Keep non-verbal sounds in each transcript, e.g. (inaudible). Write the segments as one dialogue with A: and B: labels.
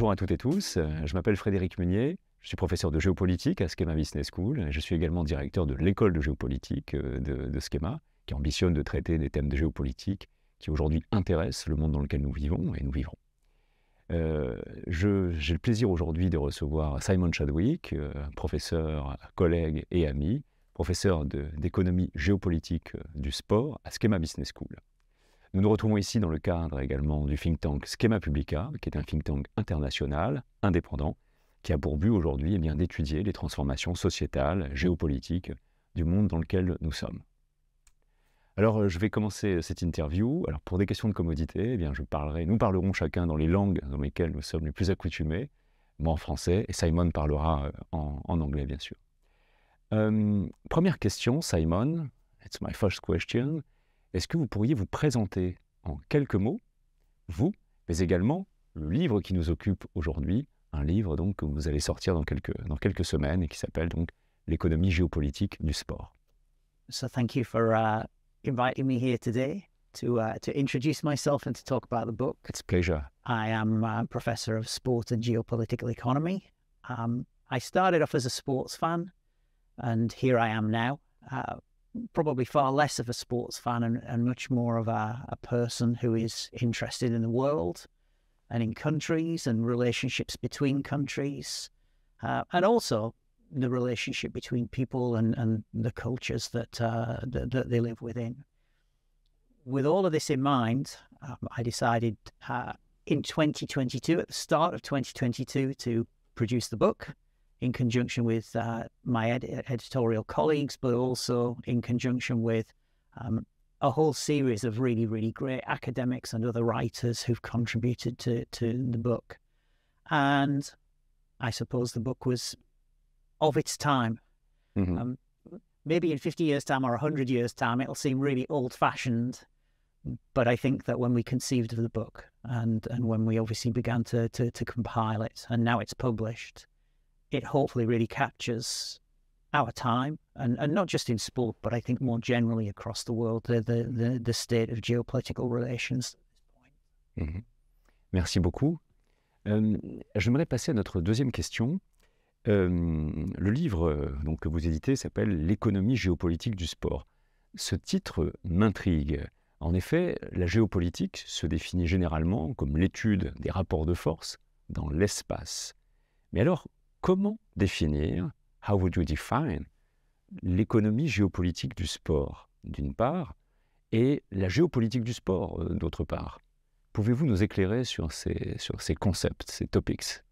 A: bonjour à toutes et tous. Je m'appelle Frédéric Munier. Je suis professeur de géopolitique à Schema Business School et je suis également directeur de l'école de géopolitique de, de Schema, qui ambitionne de traiter des thèmes de géopolitique qui aujourd'hui intéressent le monde dans lequel nous vivons et nous vivrons. Euh, j'ai le plaisir aujourd'hui de recevoir Simon Chadwick, euh, professeur, collègue et ami, professeur d'économie géopolitique euh, du sport à Schema Business School. Nous nous retrouvons ici dans le cadre également du think tank Schema Publica, qui est un think tank international, indépendant, qui a pour but aujourd'hui eh d'étudier les transformations sociétales, géopolitiques du monde dans lequel nous sommes. Alors, euh, je vais commencer cette interview. Alors, pour des questions de commodité, eh bien, nous parlerons chacun dans les langues dans lesquelles nous sommes les plus accoutumés. Moi en français et Simon parlera euh, en, anglais, bien sûr. Euh, première question, Simon. It's my first question. Est-ce que vous pourriez vous présenter en quelques mots, vous, mais également le livre qui nous occupe aujourd'hui, un livre donc que vous allez sortir dans quelques, dans quelques semaines et qui s'appelle donc L'économie géopolitique du sport.
B: So thank you for uh, inviting me here today to uh, to introduce myself and to talk about the book.
A: It's a pleasure.
B: I am a professor of sport and geopolitical economy. Um, I started off as a sports fan, and here I am now. Uh, probably far less of a sports fan and, and much more of a, a, person who is interested in the world and in countries and relationships between countries, uh, and also the relationship between people and, and the cultures that, uh, that, that they live within. With all of this in mind, um, I decided uh, in 2022, at the start of 2022, to produce the book in conjunction with uh, my ed- editorial colleagues, but also in conjunction with um, a whole series of really, really great academics and other writers who've contributed to, to the book. And I suppose the book was of its time. Mm-hmm. Um, maybe in 50 years' time or 100 years' time, it'll seem really old fashioned. But I think that when we conceived of the book and, and when we obviously began to, to, to compile it and now it's published, it hopefully really captures our time and, and not just in sport, but I think more generally across the world, the, the, the, the state of geopolitical relations.
A: Mm-hmm. Merci beaucoup. Euh, J'aimerais passer à notre deuxième question. le livre donc, que vous éditez s'appelle L'économie géopolitique du sport. Ce titre m'intrigue. En effet, la géopolitique se définit généralement comme l'étude des rapports de force dans l'espace. Mais alors, comment définir, how would you define, l'économie géopolitique du sport, d'une part, et la géopolitique du sport, d'autre part? Pouvez-vous nous éclairer sur ces, sur ces concepts, ces topics?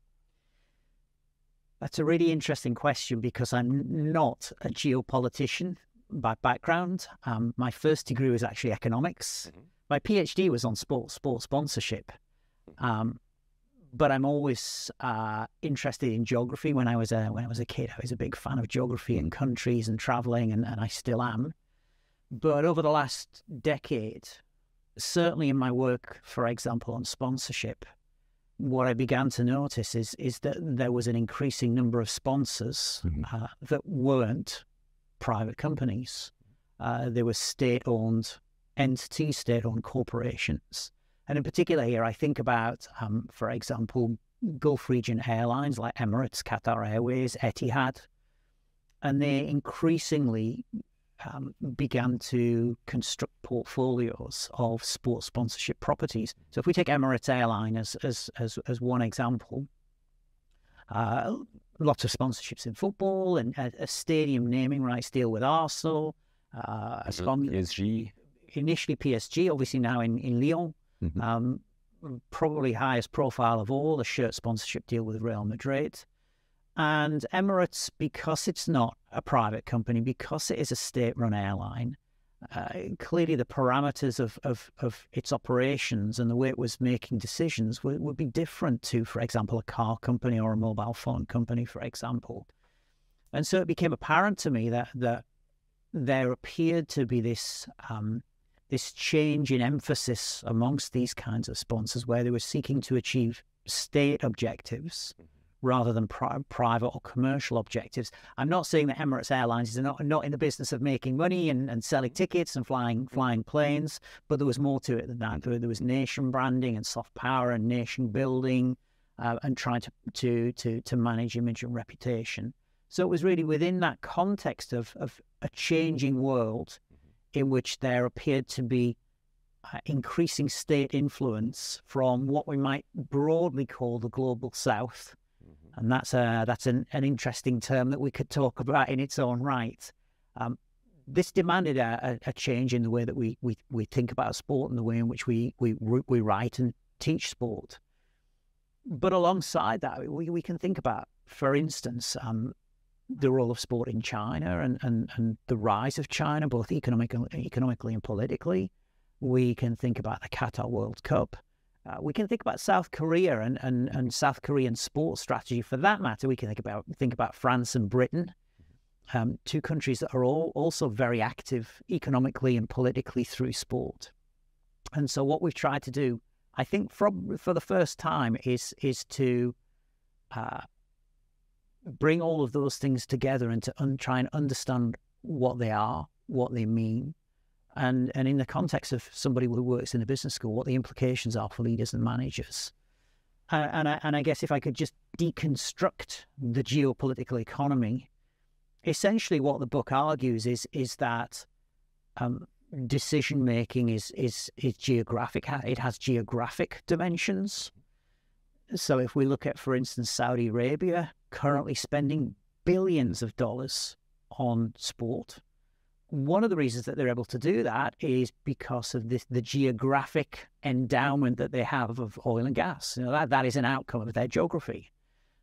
B: That's a really interesting question because I'm not a geopolitician by background. Um, my first degree was actually economics. Mm-hmm. My PhD was on sport, sport sponsorship. Um, but I'm always uh, interested in geography. When I was a when I was a kid, I was a big fan of geography and countries and traveling, and, and I still am. But over the last decade, certainly in my work, for example, on sponsorship, what I began to notice is is that there was an increasing number of sponsors mm-hmm. uh, that weren't private companies. Uh, they were state-owned entities, state-owned corporations, and in particular here, I think about, um, for example, Gulf region airlines like Emirates, Qatar Airways, Etihad, and they increasingly um, began to construct portfolios of sports sponsorship properties. So if we take Emirates Airline as as as, as one example, uh, lots of sponsorships in football and a, a stadium naming rights deal with Arsenal, uh, a
A: spon- PSG.
B: Initially PSG, obviously now in in Lyon. Mm-hmm. Um, probably highest profile of all, the shirt sponsorship deal with Real Madrid. And Emirates, because it's not a private company, because it is a state run airline, uh, clearly the parameters of, of, of its operations and the way it was making decisions would, would be different to, for example, a car company or a mobile phone company, for example. And so it became apparent to me that, that there appeared to be this um, this change in emphasis amongst these kinds of sponsors where they were seeking to achieve state objectives. Mm-hmm rather than pri- private or commercial objectives. I'm not saying that Emirates Airlines is not, not in the business of making money and, and selling tickets and flying flying planes, but there was more to it than that. There, there was nation branding and soft power and nation building. uh, and trying to, to to to manage image and reputation. So it was really within that context of of a changing world in which there appeared to be uh, increasing state influence from what we might broadly call the global south. Mm-hmm. And that's a that's an, an interesting term that we could talk about in its own right. Um, this demanded a, a, change in the way that we, we we think about sport and the way in which we we we write and teach sport. But alongside that, we, we can think about, for instance, um, the role of sport in China and, and, and the rise of China, both economic, economically and politically. We can think about the Qatar World Cup. Uh, we can think about South Korea and, and, and South Korean sports strategy. For that matter, we can think about think about France and Britain, um, two countries that are all also very active economically and politically through sport. And so, what we've tried to do, I think, from for the first time, is is to uh, bring all of those things together and to un- try and understand what they are, what they mean, and and in the context of somebody who works in a business school, what the implications are for leaders and managers. Uh, and I, and I guess if I could just deconstruct the geopolitical economy, essentially what the book argues is is that um, decision making is is is geographic. It has geographic dimensions. So if we look at, for instance, Saudi Arabia, currently spending billions of dollars on sport. One of the reasons that they're able to do that is because of this, the geographic endowment that they have of oil and gas. You know, that, that is an outcome of their geography.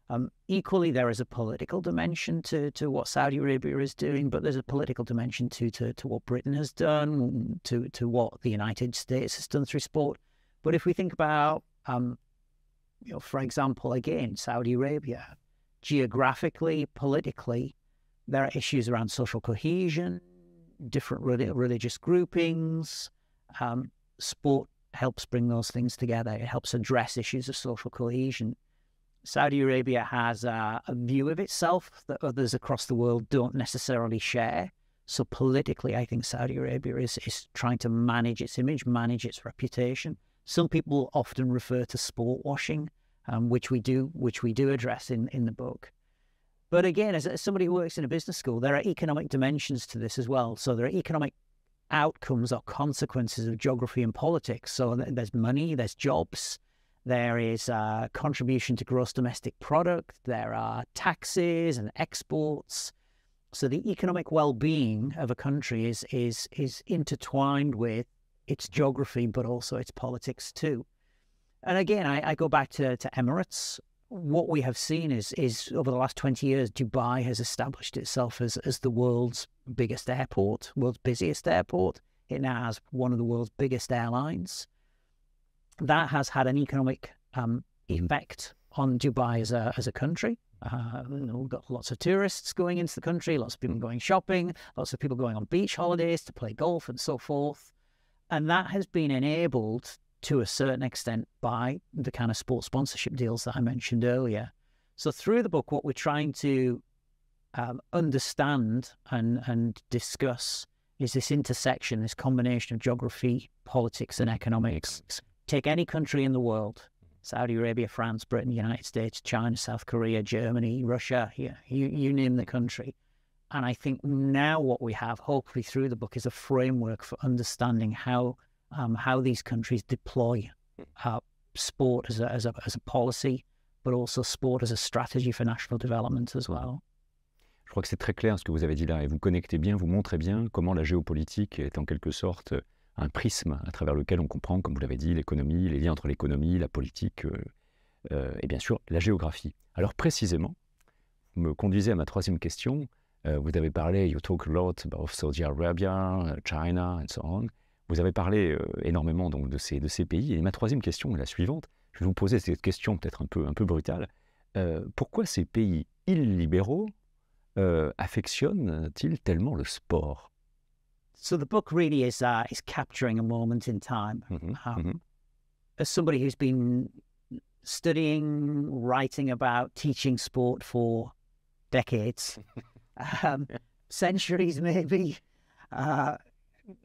B: Um, equally, there is a political dimension to, to what Saudi Arabia is doing, but there's a political dimension to, to, to what Britain has done, to, to what the United States has done through sport. But if we think about, um, you know, for example, again, Saudi Arabia, geographically, politically, there are issues around social cohesion, different religious groupings. Um, sport helps bring those things together. It helps address issues of social cohesion. Saudi Arabia has a, a view of itself that others across the world don't necessarily share. So politically, I think Saudi Arabia is, is trying to manage its image, manage its reputation. Some people often refer to sport washing um, which we do which we do address in in the book. But again, as, somebody who works in a business school, there are economic dimensions to this as well. So there are economic outcomes or consequences of geography and politics. So there's money, there's jobs, there is a contribution to gross domestic product, there are taxes and exports. So the economic well-being of a country is is is intertwined with its geography, but also its politics too. And again, I, I go back to, to Emirates. What we have seen is is over the last 20 years, Dubai has established itself as, as the world's biggest airport, world's busiest airport. It now has one of the world's biggest airlines. That has had an economic um, effect on Dubai as a, as a country. Uh, we've got lots of tourists going into the country, lots of people going shopping, lots of people going on beach holidays to play golf and so forth. And that has been enabled to a certain extent by the kind of sports sponsorship deals that I mentioned earlier. So through the book, what we're trying to um, understand and and discuss is this intersection, this combination of geography, politics, and economics. Take any country in the world: Saudi Arabia, France, Britain, United States, China, South Korea, Germany, Russia. Yeah, you you name the country. And I think now what we have, hopefully through the book, is a framework for understanding how um, how these countries deploy uh, sport as a, as, a, as a policy, but also sport as a strategy for national development as well.
A: Je crois que c'est très clair ce que vous avez dit là, et vous connectez bien, vous montrez bien comment la géopolitique est en quelque sorte un prisme à travers lequel on comprend, comme vous l'avez dit, l'économie, les liens entre l'économie, la politique euh, euh, et bien sûr la géographie. Alors précisément, vous me conduisez à ma troisième question. Euh, vous avez parlé, you talk a lot about Saudi Arabia, China, and so on. Vous avez parlé euh, énormément donc, de, ces, de ces pays. Et ma troisième question est la suivante. Je vais vous poser cette question peut-être un peu, un peu brutale. Euh, pourquoi ces pays illibéraux euh, affectionnent-ils tellement le sport?
B: So the book really is uh, is capturing a moment in time. Mm -hmm. um, mm -hmm. As somebody who's been studying, writing about, teaching sport for decades, (laughs) um, centuries maybe, uh,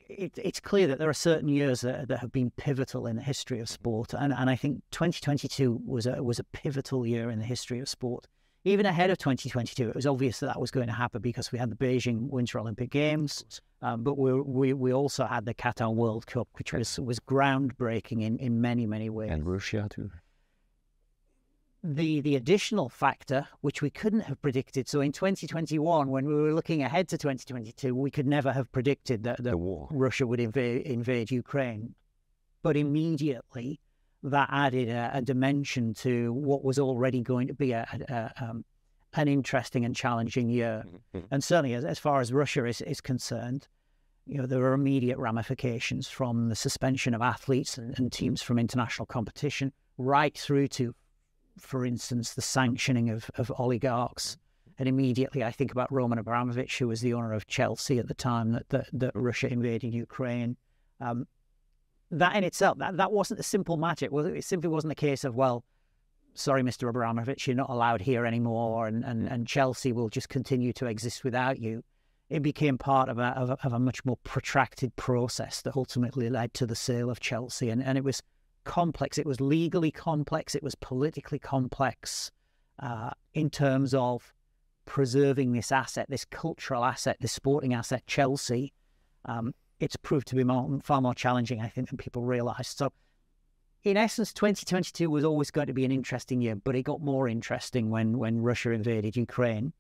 B: it, it's clear that there are certain years that, that have been pivotal in the history of sport, and, and I think 2022 was a was a pivotal year in the history of sport. Even ahead of 2022, it was obvious that that was going to happen because we had the Beijing Winter Olympic Games, um, but we, we we also had the Qatar World Cup, which was was groundbreaking in, in many many ways.
A: And Russia too
B: the the additional factor which we couldn't have predicted. So in 2021, when we were looking ahead to 2022, we could never have predicted that, that Russia would invade, invade Ukraine. But immediately, that added a, a, dimension to what was already going to be a, a, um, an interesting and challenging year. Mm-hmm. And certainly, as, as far as Russia is, is concerned, you know, there are immediate ramifications from the suspension of athletes and, and teams from international competition right through to for instance, the sanctioning of, of oligarchs. And immediately I think about Roman Abramovich, who was the owner of Chelsea at the time that, that, that Russia invaded Ukraine. Um, that in itself, that, that wasn't a simple matter. It, it simply wasn't a case of, well, sorry, Mr. Abramovich, you're not allowed here anymore, and, and, and Chelsea will just continue to exist without you. It became part of a, of a, of a much more protracted process that ultimately led to the sale of Chelsea. And, and it was complex. It was legally complex. It was politically complex uh, in terms of preserving this asset, this cultural asset, this sporting asset, Chelsea. Um, it's proved to be more, far more challenging, I think, than people realised. So, in essence, 2022 was always going to be an interesting year, but it got more interesting when when Russia invaded Ukraine.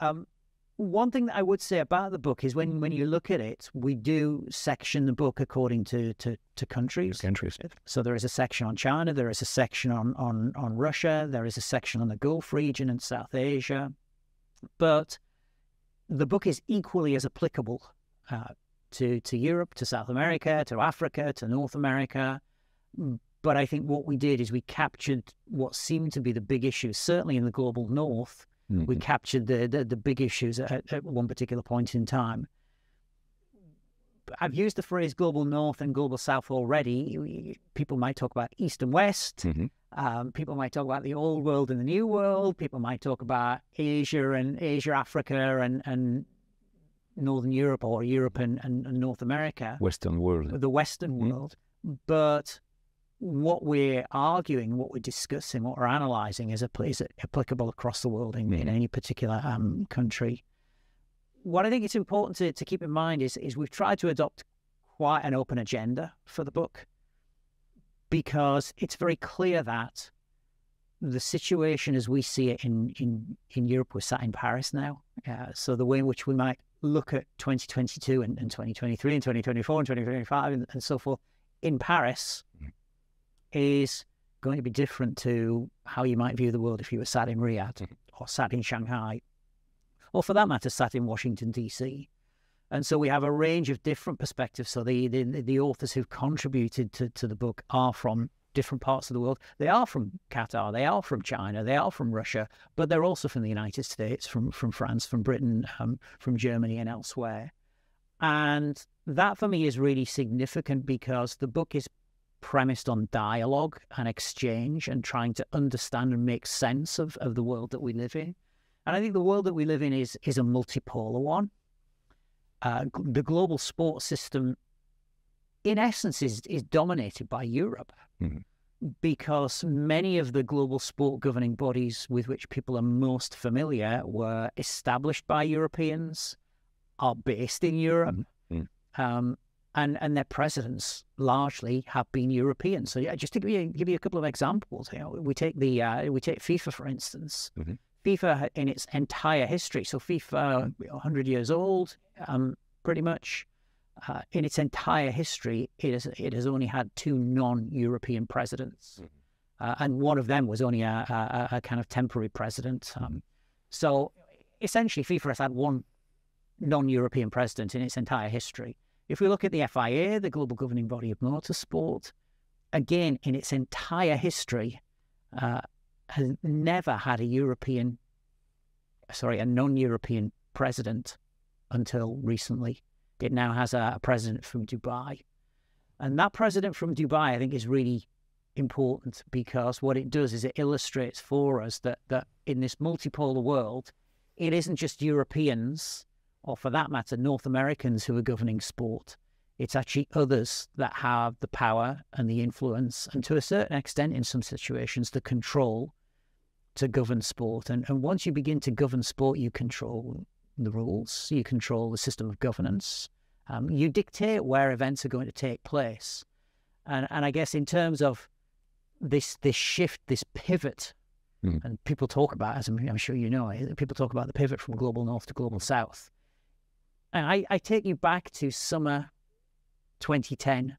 B: Um, one thing that I would say about the book is when, when you look at it, we do section the book according to, to, to countries.
A: Countries.
B: So there is a section on China, there is a section on, on, on Russia, there is a section on the Gulf region and South Asia. But the book is equally as applicable uh, to, to Europe, to South America, to Africa, to North America. But I think what we did is we captured what seemed to be the big issues, certainly in the global north, Mm-hmm. We captured the, the, the big issues at, at, one particular point in time. I've used the phrase global north and global south already. People might talk about east and west. Mm-hmm. Um, people might talk about the old world and the new world. People might talk about Asia and Asia, Africa, and, and Northern Europe or Europe and, and, and North America.
A: Western world.
B: The Western mm-hmm. world. But what we're arguing, what we're discussing, what we're analysing is, is applicable across the world in, mm. in any particular um, country. What I think it's important to, to keep in mind is, is we've tried to adopt quite an open agenda for the book because it's very clear that the situation as we see it in, in, in Europe, we're sat in Paris now. Uh, so the way in which we might look at 2022 and, and 2023 and 2024 and 2025 and, and so forth in Paris is going to be different to how you might view the world if you were sat in Riyadh mm-hmm. or sat in Shanghai, or for that matter, sat in Washington, D.C. And so we have a range of different perspectives. So the, the, the authors who've contributed to, to the book are from different parts of the world. They are from Qatar, they are from China, they are from Russia, but they're also from the United States, from, from France, from Britain, um, from Germany, and elsewhere. And that for me is really significant because the book is premised on dialogue and exchange and trying to understand and make sense of, of the world that we live in. And I think the world that we live in is is a multipolar one. Uh, the global sports system, in essence, is is dominated by Europe. Mm-hmm. Because many of the global sport governing bodies with which people are most familiar were established by Europeans, are based in Europe, mm-hmm. um, and and their presidents largely have been European. So yeah, just to give you give you a couple of examples, you know, we take the uh, we take FIFA for instance. Mm-hmm. FIFA in its entire history, so FIFA 100 years old, um, pretty much. Uh, in its entire history, it has it has only had two non-European presidents, mm-hmm. uh, and one of them was only a, a, a kind of temporary president. Um, so essentially, FIFA has had one non-European president in its entire history. If we look at the FIA, the global governing body of motorsport, again, in its entire history, uh, has never had a European, sorry, a non European president until recently. It now has a, a president from Dubai. And that president from Dubai, I think, is really important because what it does is it illustrates for us that, that in this multipolar world, it isn't just Europeans or for that matter, North Americans who are governing sport. It's actually others that have the power and the influence, and to a certain extent, in some situations, the control to govern sport. And, and once you begin to govern sport, you control the rules, you control the system of governance, um, you dictate where events are going to take place. And, and I guess in terms of this this shift, this pivot, mm. and people talk about, as I'm, I'm, sure you know, people talk about the pivot from global north to global south. And I, I take you back to summer 2010,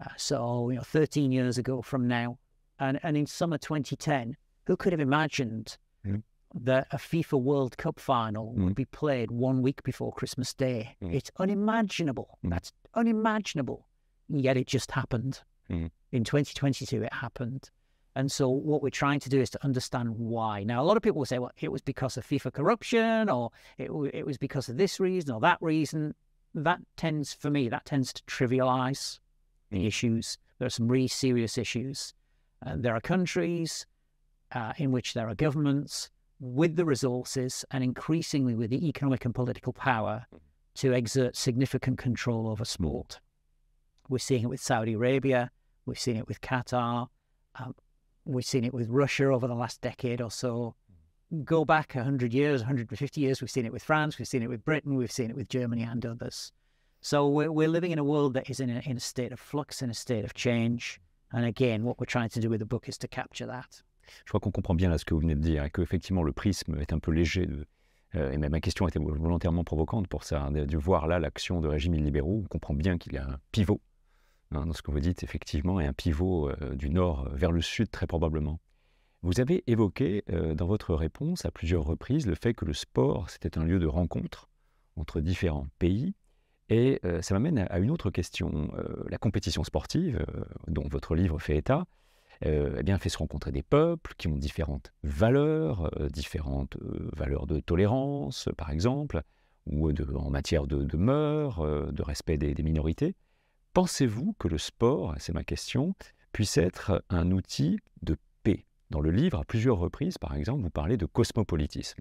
B: uh, so you know, 13 years ago from now, and and in summer 2010, who could have imagined mm. that a FIFA World Cup final mm. would be played one week before Christmas Day? Mm. It's unimaginable. That's unimaginable. Yet it just happened. In 2022, it happened. And so what we're trying to do is to understand why. Now, a lot of people will say, well, it was because of FIFA corruption or it, it was because of this reason or that reason. That tends, for me, that tends to trivialize the issues. There are some really serious issues. Uh, there are countries uh, in which there are governments with the resources and increasingly with the economic and political power to exert significant control over sport. We're seeing it with Saudi Arabia, we've seen it with Qatar, um, we've seen it with Russia over the last decade or so. Go back 100 years, 150 years, we've seen it with France, we've seen it with Britain, we've seen it with Germany and others. So we're, we're living in a world that is in a, in a state of flux, in a state of change. And again, what we're trying to do with the book is to capture that.
A: Je crois qu'on comprend bien là ce que vous venez de dire, et qu'effectivement le prisme est un peu léger. De, euh, et même ma question était volontairement provocante pour ça, de, de voir là l'action de régimes illibéraux. On comprend bien qu'il y a un pivot hein, dans ce que vous dites, effectivement, et un pivot euh, du nord vers le sud, très probablement. Vous avez évoqué euh, dans votre réponse à plusieurs reprises le fait que le sport, c'était un lieu de rencontre entre différents pays. Et euh, ça m'amène à, une autre question. La compétition sportive, dont votre livre fait état, eh bien, fait se rencontrer des peuples qui ont différentes valeurs, différentes valeurs de tolérance, par exemple, ou en matière de, mœurs, de respect des minorités. Pensez-vous que le sport, c'est ma question, puisse être un outil de paix? Dans le livre, à plusieurs reprises, par exemple, vous parlez de cosmopolitisme.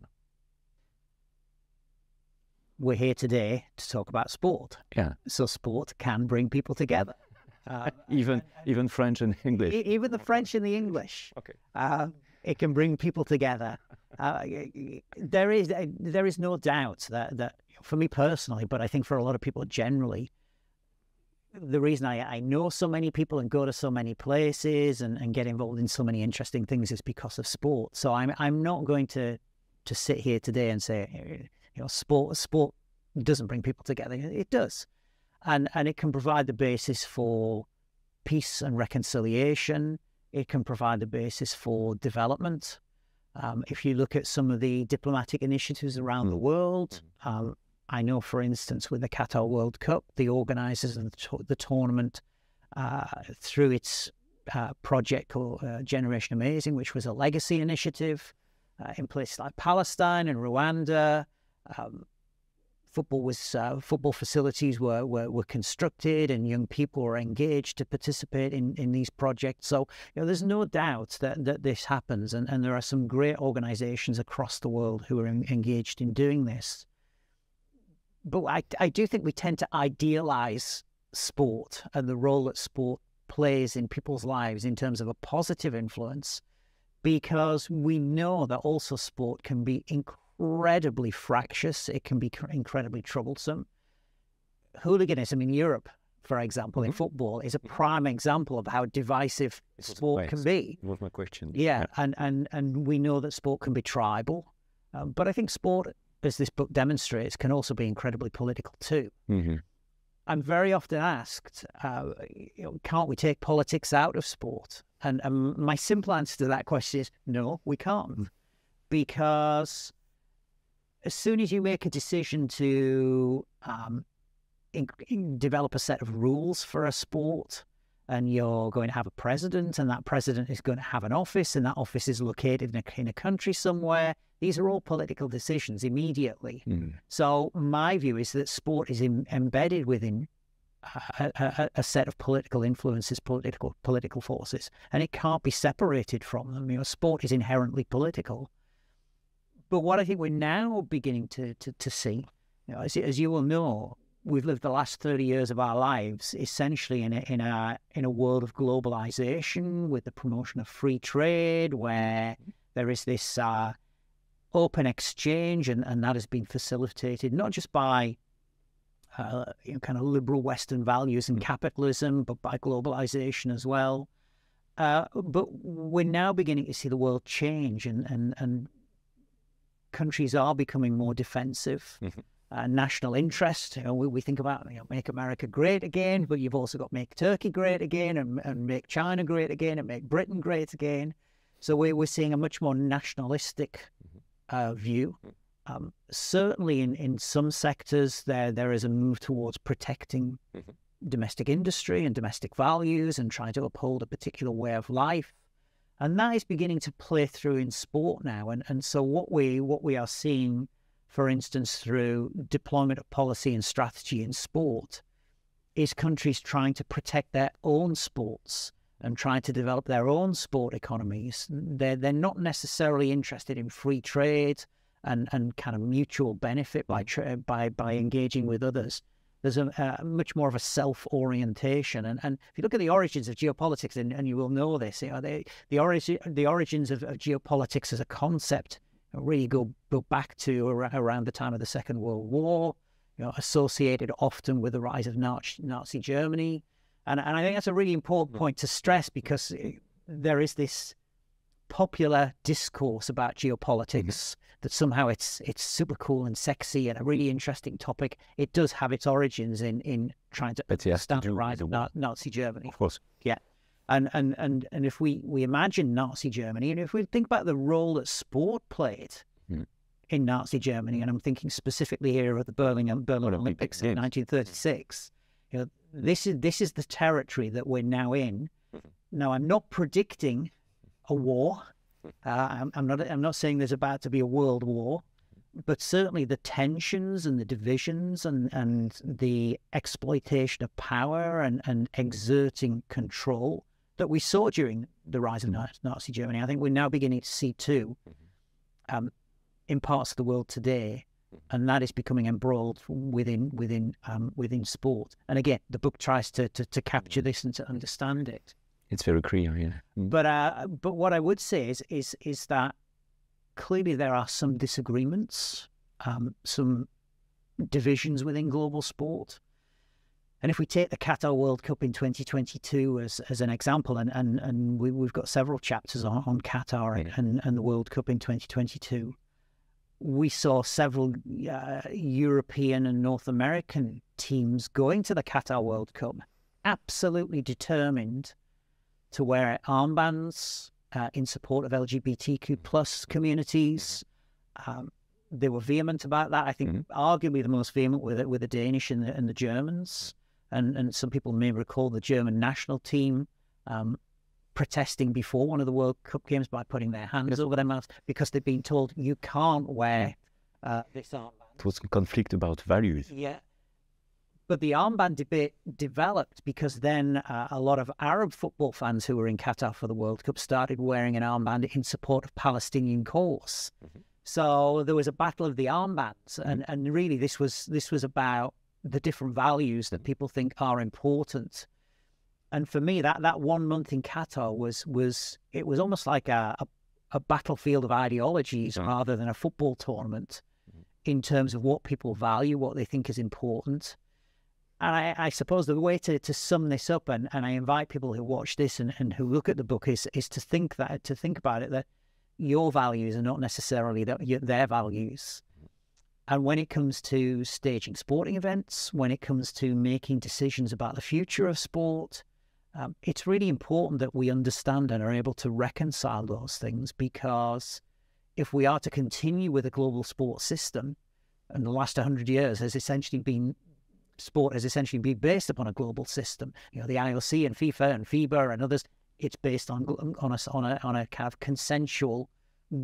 B: We're here today to talk about sport.
A: Yeah.
B: So sport can bring people together. (laughs)
A: Uh, even even French and English.
B: Even the French and the English.
A: Okay.
B: Uh, it can bring people together. Uh, there is there is no doubt that that for me personally, but I think for a lot of people generally, the reason I, I know so many people and go to so many places and, and get involved in so many interesting things is because of sport. So I'm I'm not going to to sit here today and say you know sport sport doesn't bring people together. It does and and it can provide the basis for peace and reconciliation. It can provide the basis for development. Um, if you look at some of the diplomatic initiatives around the mm. world, um, I know, for instance, with the Qatar World Cup, the organisers of the, the tournament, uh, through its uh, project called uh, Generation Amazing, which was a legacy initiative uh, in places like Palestine and Rwanda, um, football was uh, football facilities were, were, were constructed and young people were engaged to participate in, in these projects. So you know, there's no doubt that, that this happens, and, and there are some great organisations across the world who are engaged in doing this. But I, I do think we tend to idealise sport and the role that sport plays in people's lives in terms of a positive influence because we know that also sport can be incredibly fractious. It can be incredibly troublesome. Hooliganism in Europe, for example, mm-hmm. in football, is a mm-hmm. prime example of how divisive sport can be.
A: Was my question?
B: Yeah, yeah, and and and we know that sport can be tribal, um, but I think sport, as this book demonstrates, can also be incredibly political too. Mm-hmm. I'm very often asked, uh, you know, can't we take politics out of sport? And, and my simple answer to that question is no, we can't, mm. because as soon as you make a decision to um, in, in develop a set of rules for a sport, and you're going to have a president, and that president is going to have an office, and that office is located in a, in a country somewhere. These are all political decisions immediately. Mm. So my view is that sport is in, embedded within a, a, a, set of political influences, political political forces, and it can't be separated from them. You know, sport is inherently political. But what I think we're now beginning to to, to see, you know, as, as you will know, we've lived the last 30 years of our lives essentially in a, in a in a world of globalization with the promotion of free trade where there is this uh, open exchange and, and that has been facilitated not just by uh, you know, kind of liberal Western values and capitalism, but by globalization as well. Uh, but we're now beginning to see the world change, and and, and countries are becoming more defensive. Mm-hmm uh, national interest. You know, we, we, think about you know, make America great again, but you've also got make Turkey great again, and, and make China great again, and make Britain great again. So we, we're seeing a much more nationalistic mm-hmm. uh, view. Mm-hmm. Um, certainly, in, in some sectors, there there is a move towards protecting mm-hmm. domestic industry and domestic values, and trying to uphold a particular way of life. And that is beginning to play through in sport now. And and so what we what we are seeing for instance, through deployment of policy and strategy in sport, is countries trying to protect their own sports and trying to develop their own sport economies. They're, they're not necessarily interested in free trade and, and kind of mutual benefit by, tra- by, by engaging with others. There's a, a much more of a self orientation. And, and if you look at the origins of geopolitics, and, and you will know this, you know, they, the, origin, the origins of, of geopolitics as a concept really go, go back to around the time of the Second World War, you know, associated often with the rise of Nazi, Nazi Germany. And, and I think that's a really important mm. point to stress because there is this popular discourse about geopolitics mm-hmm. that somehow it's it's super cool and sexy and a really interesting topic. It does have its origins in in trying to understand the rise of Nazi Germany.
A: Of course.
B: Yeah. And and and and if we we imagine Nazi Germany, and if we think about the role that sport played mm. in Nazi Germany, and I'm thinking specifically here of the Berlin Berlin well, Olympics in 1936, you know, this is this is the territory that we're now in. Mm-hmm. Now, I'm not predicting a war. Uh, I'm, I'm not. I'm not saying there's about to be a world war, but certainly the tensions and the divisions and, and the exploitation of power and, and exerting control that we saw during the rise of Nazi Germany. I think we're now beginning to see too mm-hmm. um, in parts of the world today, mm-hmm. and that is becoming embroiled within within um, within sport. And again, the book tries to, to, to capture mm-hmm. this and to understand it.
A: It's very clear, yeah.
B: But uh, but what I would say is is is that clearly there are some disagreements, um, some divisions within global sport. And if we take the Qatar World Cup in 2022 as, as an example, and, and, and we, have got several chapters on, on Qatar and, and, and, the World Cup in 2022, we saw several uh, European and North American teams going to the Qatar World Cup absolutely determined to wear armbands uh, in support of LGBTQ plus communities. Um, they were vehement about that. I think mm-hmm. arguably the most vehement with it with the Danish and the, and the Germans and, and some people may recall the German national team um, protesting before one of the World Cup games by putting their hands yes. over their mouths because they've been told you can't wear uh, this armband.
A: It was a conflict about values.
B: Yeah. But the armband debate developed because then uh, a lot of Arab football fans who were in Qatar for the World Cup started wearing an armband in support of Palestinian cause. Mm-hmm. So there was a battle of the armbands, mm-hmm. and, and really this was this was about the different values that people think are important. And for me, that that one month in Qatar was was it was almost like a a, a battlefield of ideologies mm-hmm. rather than a football tournament mm-hmm. in terms of what people value, what they think is important. And I, I, suppose the way to, to sum this up, and, and I invite people who watch this and, and who look at the book, is is to think that to think about it that your values are not necessarily that their values. And when it comes to staging sporting events, when it comes to making decisions about the future of sport, um, it's really important that we understand and are able to reconcile those things because if we are to continue with a global sports system, and the last 100 years has essentially been sport has essentially been based upon a global system. You know, the IOC and FIFA and FIBA and others, it's based on on a on a, on a kind of consensual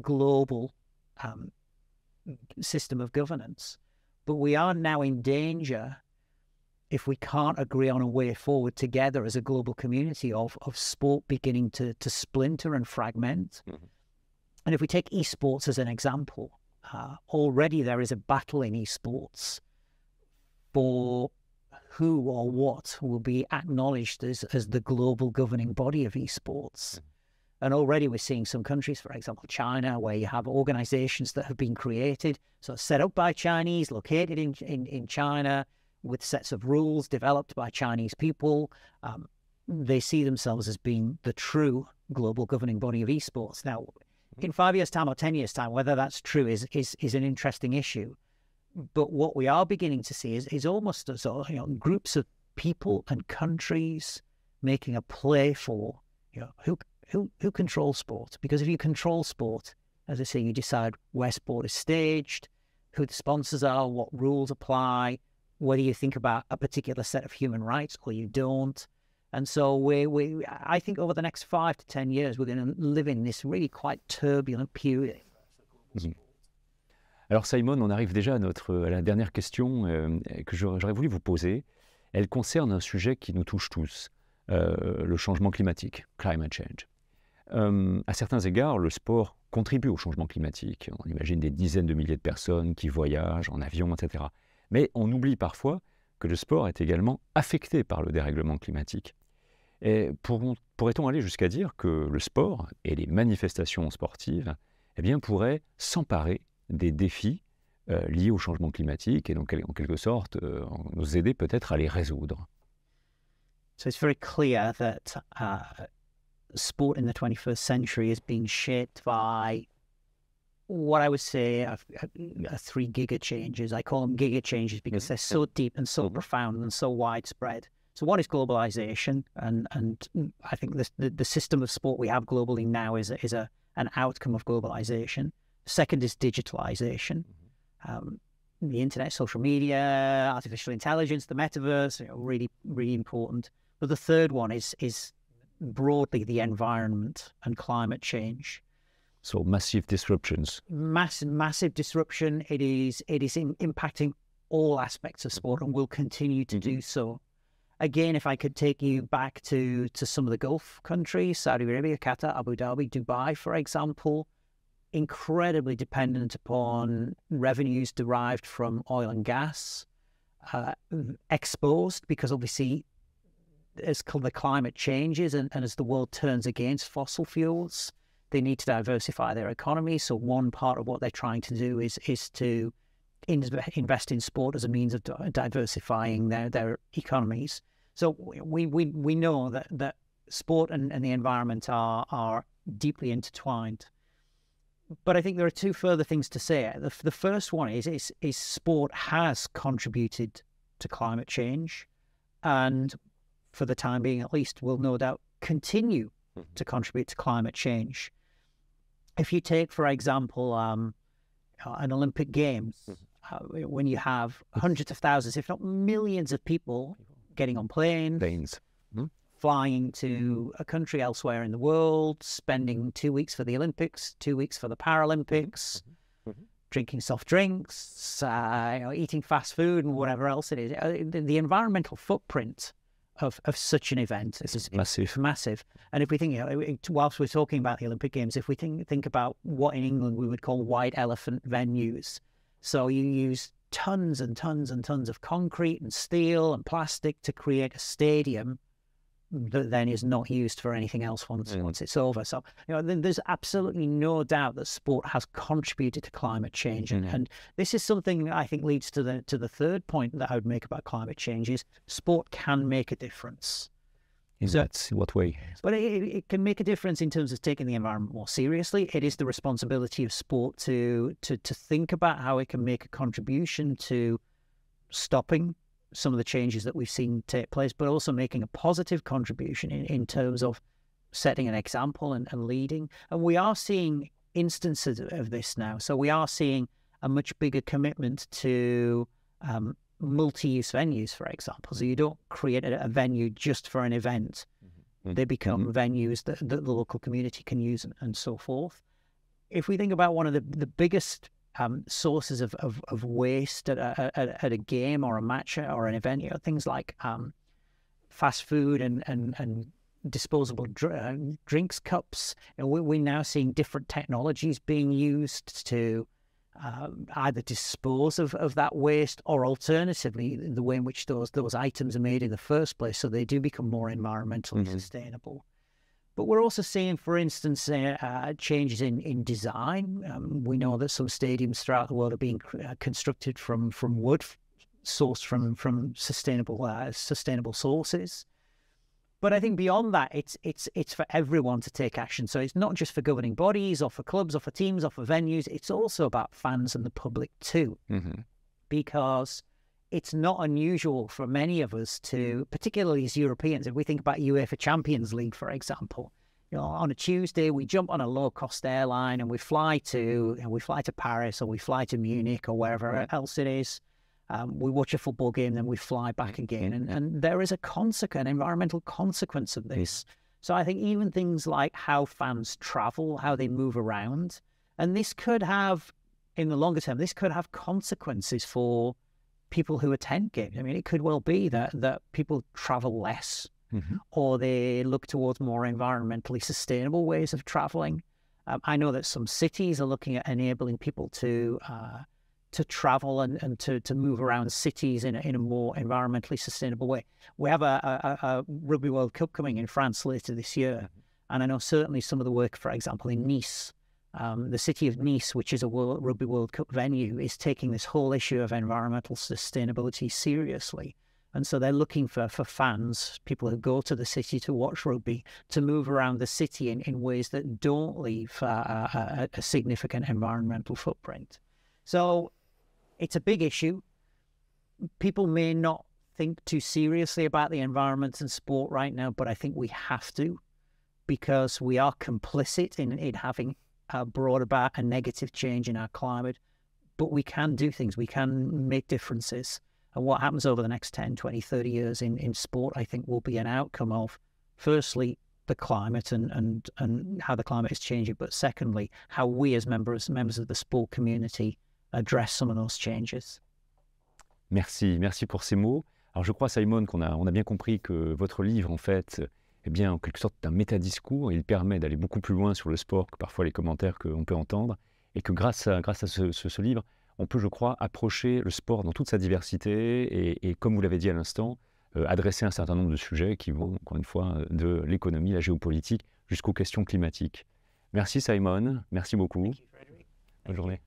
B: global um, system of governance. But we are now in danger if we can't agree on a way forward together as a global community of, of sport beginning to, to splinter and fragment. Mm-hmm. And if we take esports as an example, uh, already there is a battle in esports for who or what will be acknowledged as, as the global governing body of esports. And already we're seeing some countries, for example, China, where you have organizations that have been created, so set up by Chinese, located in, in, in China, with sets of rules developed by Chinese people. Um, they see themselves as being the true global governing body of esports. Now, in five years' time or 10 years' time, whether that's true is, is, is an interesting issue. But what we are beginning to see is, is almost a sort of, you know, groups of people and countries making a play for you know, who who who controls sport? Because if you control sport, as I say, you decide where sport is staged, who the sponsors are, what rules apply, whether you think about a particular set of human rights or you don't. And so we, we I think over the next five to ten years, we're going to live in this really quite turbulent period.
A: Mmh. Alors Simon, on arrive déjà à, notre, à la dernière question euh, que j'aurais voulu vous poser. Elle concerne un sujet qui nous touche tous, euh, le changement climatique, climate change. Euh, à certains égards, le sport contribue au changement climatique. On imagine des dizaines de milliers de personnes qui voyagent en avion, etc. Mais on oublie parfois que le sport est également affecté par le dérèglement climatique. Et pourrait-on aller jusqu'à dire que le sport et les manifestations sportives eh bien, pourraient s'emparer des défis euh, liés au changement climatique et donc en quelque sorte euh, nous aider peut-être à les résoudre?
B: So it's very clear that uh, sport in the 21st century is being shaped by what I would say are, are three giga changes. I call them giga changes because mm-hmm. they're so deep and so mm-hmm. profound and so widespread. So one is globalization, and and I think the, the, the system of sport we have globally now is is a an outcome of globalization. Second is digitalization. Mm-hmm. Um, the internet, social media, artificial intelligence, the metaverse, you know, really, really important. But the third one is is broadly the environment and climate change.
A: So massive disruptions.
B: Massive, massive disruption. It is it is in, impacting all aspects of sport and will continue to mm-hmm. do so. Again, if I could take you back to to some of the Gulf countries, Saudi Arabia, Qatar, Abu Dhabi, Dubai, for example, incredibly dependent upon revenues derived from oil and gas, uh, exposed because obviously as the climate changes and, and as the world turns against fossil fuels, they need to diversify their economy. So one part of what they're trying to do is is to invest in sport as a means of diversifying their, their economies. So we, we, we know that, that sport and, and the environment are, are deeply intertwined. But I think there are two further things to say. The, the first one is, is, is sport has contributed to climate change. And for the time being at least, will no doubt continue mm-hmm. to contribute to climate change. If you take, for example, um, uh, an Olympic Games, mm-hmm. uh, when you have hundreds of thousands, if not millions of people getting on planes,
A: planes. Mm-hmm.
B: flying to a country elsewhere in the world, spending two weeks for the Olympics, two weeks for the Paralympics, mm-hmm. mm-hmm. drinking soft drinks, uh, you know, eating fast food, and whatever else it is. Uh, the, the environmental footprint of, of such an event.
A: It's massive.
B: Massive. And if we think, you know, whilst we're talking about the Olympic Games, if we think, think about what in England we would call white elephant venues. So you use tons and tons and tons of concrete and steel and plastic to create a stadium that then is not used for anything else once mm. once it's over. So you know, there's absolutely no doubt that sport has contributed to climate change, and, mm. and this is something I think leads to the to the third point that I would make about climate change is sport can make a difference.
A: In so, that what way?
B: But it, it, can make a difference in terms of taking the environment more seriously. It is the responsibility of sport to to to think about how it can make a contribution to stopping some of the changes that we've seen take place, but also making a positive contribution in, in terms of setting an example and, and leading. And we are seeing instances of this now. So we are seeing a much bigger commitment to um, multi-use venues, for example. So you don't create a, a venue just for an event; mm-hmm. they become mm-hmm. venues that, that, the local community can use and, and, so forth. If we think about one of the, the biggest um, sources of, of, of, waste at a, at, at a, game or a match or an event. You know, things like um, fast food and and, and disposable dr- uh, drinks cups. And we, we're now seeing different technologies being used to uh, either dispose of, of that waste or alternatively the way in which those those items are made in the first place so they do become more environmentally mm-hmm. sustainable. But we're also seeing, for instance, uh, uh, changes in, in design. Um, we know that some stadiums throughout the world are being uh, constructed from, from wood, sourced from, from sustainable uh, sustainable sources. But I think beyond that, it's it's it's for everyone to take action. So it's not just for governing bodies or for clubs or for teams or for venues. It's also about fans and the public too, mm-hmm. because it's not unusual for many of us to, particularly as Europeans, if we think about UEFA Champions League, for example. You know, on a Tuesday, we jump on a low-cost airline and we fly to you know, we fly to Paris or we fly to Munich or wherever else it is um, we watch a football game, then we fly back again. And, and there is a consequence, environmental consequence of this. So I think even things like how fans travel, how they move around, and this could have, in the longer term, this could have consequences for people who attend games. I mean, it could well be that that people travel less, mm-hmm. or they look towards more environmentally sustainable ways of traveling. Um, I know that some cities are looking at enabling people to uh, to travel and, and to, to move around cities in a, in a more environmentally sustainable way. We have a, a, a Rugby World Cup coming in France later this year. Mm-hmm. And I know certainly some of the work, for example, in Nice, um, the city of Nice, which is a World, Rugby World Cup venue, is taking this whole issue of environmental sustainability seriously. And so they're looking for, for fans, people who go to the city to watch rugby, to move around the city in, in ways that don't leave uh, a, a, significant environmental footprint. So it's a big issue. People may not think too seriously about the environment and sport right now, but I think we have to because we are complicit in it having uh, brought about a negative change in our climate. But we can do things, we can make differences. And what happens over the next 10, 20, 30 years in, in sport, I think, will be an outcome of, firstly, the climate and, and, and how the climate is changing, but secondly, how we as members, members of the sport community address some of those changes.
A: Merci, merci pour ces mots. Alors je crois, Simon, qu'on a, on a bien compris que votre livre, en fait, est bien en quelque sorte un métadiscours. Il permet d'aller beaucoup plus loin sur le sport que parfois les commentaires qu'on peut entendre. Et que grâce à, grâce à ce, livre, on peut, je crois, approcher le sport dans toute sa diversité et, comme vous l'avez dit à l'instant, euh, adresser un certain nombre de sujets qui vont, encore une fois, de l'économie, la géopolitique, jusqu'aux questions climatiques. Merci Simon, merci beaucoup. Bonne journée.